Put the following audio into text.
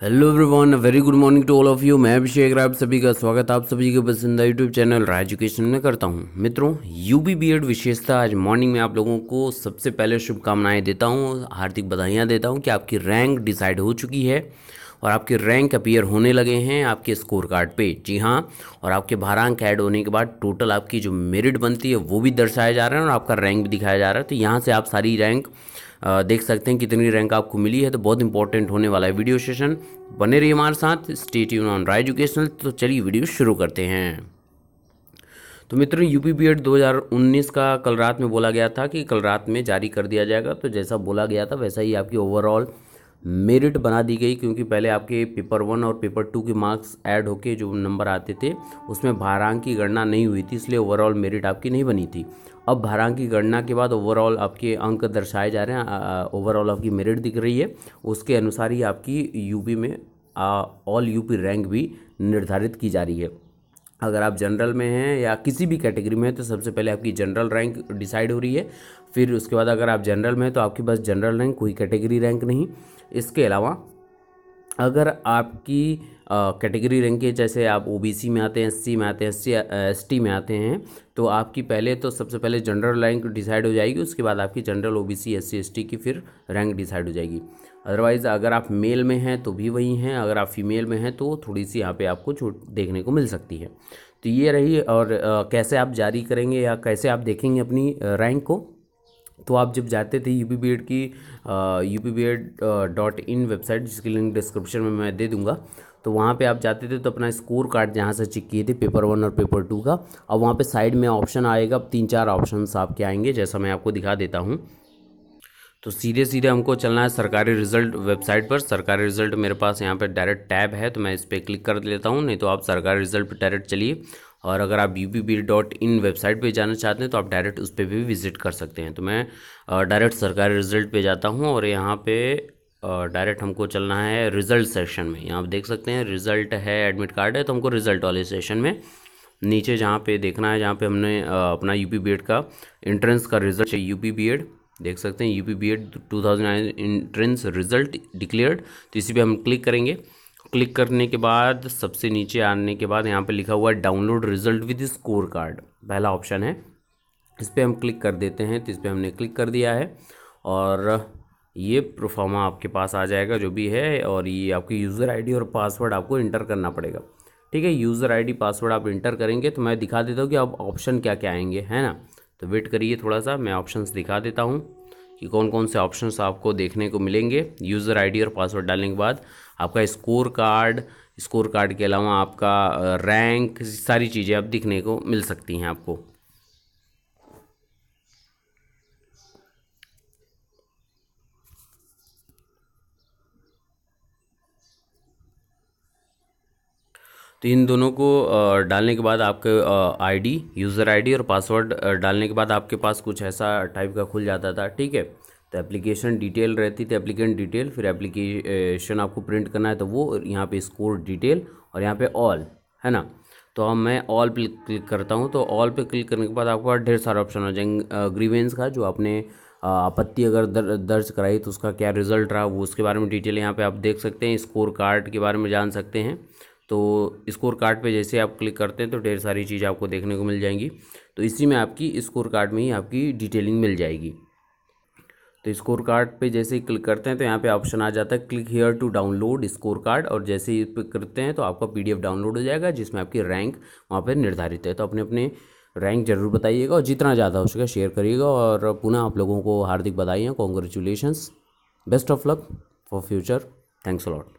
Hello everyone very good morning to all of you मैं अभिषेक राय सभी का स्वागत, आप सभी के पसंदीदा यूट्यूब चैनल राय एजुकेशन में करता हूँ। मित्रों यू बी बी एड विशेषता आज मॉर्निंग में आप लोगों को सबसे पहले शुभकामनाएँ देता हूँ, हार्दिक बधाइयाँ देता हूँ कि आपकी रैंक डिसाइड हो चुकी है और आपके रैंक अपीयर होने लगे हैं आपके स्कोर कार्ड पे। जी हाँ और आपके भारांक ऐड होने के बाद टोटल आपकी जो मेरिट बनती है वो भी दर्शाया जा रहा है और आपका रैंक भी दिखाया जा रहा है। तो यहाँ से आप सारी रैंक देख सकते हैं कितनी रैंक आपको मिली है तो बहुत इंपॉर्टेंट होने वाला है वीडियो सेशन बने रहिए हमारे साथ स्टेट यून ऑन राय एजुकेशनल तो चलिए वीडियो शुरू करते हैं। तो मित्रों यूपी बी एड दो हज़ार उन्नीस का कल रात में बोला गया था कि कल रात में जारी कर दिया जाएगा। तो जैसा बोला गया था, वैसा ही आपकी ओवरऑल मेरिट बना दी गई, क्योंकि पहले आपके पेपर वन और पेपर टू के मार्क्स ऐड होके जो नंबर आते थे, उसमें भारांक की गणना नहीं हुई थी, इसलिए ओवरऑल मेरिट आपकी नहीं बनी थी। अब भारांक की गणना के बाद ओवरऑल आपके अंक दर्शाए जा रहे हैं ओवरऑल आपकी मेरिट दिख रही है। उसके अनुसार ही आपकी यूपी में ऑल यूपी रैंक भी निर्धारित की जा रही है। अगर आप जनरल में हैं या किसी भी कैटेगरी में हैं तो सबसे पहले आपकी जनरल रैंक डिसाइड हो रही है। फिर उसके बाद अगर आप जनरल में हैं तो आपके पास जनरल रैंक कोई कैटेगरी रैंक नहीं। इसके अलावा अगर आपकी कैटेगरी रैंक जैसे आप ओबीसी में आते हैं एससी में आते हैं एससी एसटी में आते हैं तो आपकी पहले तो सबसे पहले जनरल रैंक डिसाइड हो जाएगी उसके बाद आपकी जनरल ओबीसी एससी एसटी की फिर रैंक डिसाइड हो जाएगी। अदरवाइज़ अगर आप मेल में हैं तो भी वही हैं अगर आप फीमेल में हैं तो थोड़ी सी यहाँ पे आपको छूट देखने को मिल सकती है। तो ये रही और आ, कैसे आप जारी करेंगे या कैसे आप देखेंगे अपनी रैंक को? तो आप जब जाते थे यू पी बी एड की U P B Ed dot in website जिसकी लिंक डिस्क्रिप्शन में मैं दे दूँगा तो वहाँ पे आप जाते थे तो अपना स्कोर कार्ड जहाँ से चेक किए थे पेपर वन और पेपर टू का अब वहाँ पे साइड में ऑप्शन आएगा, अब तीन चार ऑप्शन आपके आएँगे, जैसा मैं आपको दिखा देता हूँ। तो सीधे सीधे हमको चलना है सरकारी रिज़ल्ट वेबसाइट पर, सरकारी रिज़ल्ट मेरे पास यहाँ पर डायरेक्ट टैब है तो मैं इस पर क्लिक कर लेता हूँ, नहीं तो आप सरकारी रिज़ल्ट पर डायरेक्ट चलिए। और अगर आप यू पी वेबसाइट पर जाना चाहते हैं तो आप डायरेक्ट उस पर भी विज़िट कर सकते हैं। तो मैं डायरेक्ट सरकारी रिज़ल्ट पे जाता हूँ और यहाँ पे डायरेक्ट हमको चलना है रिज़ल्ट सेशन में। यहाँ आप देख सकते हैं रिज़ल्ट है एडमिट कार्ड है तो हमको रिज़ल्ट वाले सेशन में नीचे जहाँ पे देखना है, जहाँ पे हमने अपना यू पी का इंट्रेंस का रिज़ल्ट यू पी देख सकते हैं U P B Ed two thousand entrance result declared तो इसी पर हम क्लिक करेंगे। क्लिक करने के बाद, सबसे नीचे आने के बाद यहाँ पे लिखा हुआ है download result with score card पहला ऑप्शन है। इस पर हम क्लिक कर देते हैं तो इस पर हमने क्लिक कर दिया है। और ये प्रोफार्मा आपके पास आ जाएगा, जो भी है, और ये आपकी यूज़र आईडी और पासवर्ड आपको इंटर करना पड़ेगा। ठीक है यूज़र आईडी पासवर्ड आप इंटर करेंगे तो मैं दिखा देता हूँ कि अब ऑप्शन क्या क्या आएँगे, है ना? तो वेट करिए थोड़ा सा, मैं ऑप्शंस दिखा देता हूँ। कि कौन कौन से ऑप्शन आपको देखने को मिलेंगे यूज़र आईडी और पासवर्ड डालने के बाद आपका स्कोर कार्ड स्कोर कार्ड के अलावा आपका रैंक सारी चीज़ें अब दिखने को मिल सकती हैं आपको। तो इन दोनों को डालने के बाद आपके आईडी यूज़र आईडी और पासवर्ड डालने के बाद आपके पास कुछ ऐसा टाइप का खुल जाता था ठीक है? तो एप्लीकेशन डिटेल रहती थी एप्लीकेंट डिटेल फिर एप्लीकेशन आपको प्रिंट करना है तो वो यहाँ पे स्कोर डिटेल और यहाँ पे ऑल है ना? तो अब मैं ऑल पे क्लिक करता हूँ तो ऑल पे क्लिक करने के बाद आपके पास ढेर सारे ऑप्शन हो जाएँगे ग्रीवेंस का जो आपने आपत्ति अगर दर, दर्ज कराई तो उसका क्या रिज़ल्ट रहा वो उसके बारे में डिटेल यहाँ पे आप देख सकते हैं स्कोर कार्ड के बारे में जान सकते हैं। तो स्कोर कार्ड पे जैसे आप क्लिक करते हैं तो ढेर सारी चीज़ आपको देखने को मिल जाएँगी। तो इसी में आपकी स्कोर कार्ड में ही आपकी डिटेलिंग मिल जाएगी। तो स्कोर कार्ड पे जैसे ही क्लिक करते हैं तो यहाँ पे ऑप्शन आ जाता है click here to download score card और जैसे ही इस करते हैं तो आपका पीडीएफ डाउनलोड हो जाएगा, जिसमें आपकी रैंक वहाँ पे निर्धारित है। तो अपने अपने रैंक ज़रूर बताइएगा और जितना ज़्यादा हो सके शेयर करिएगा और पुनः आप लोगों को हार्दिक बधाई हैं। Congratulations best of luck for future thanks a lot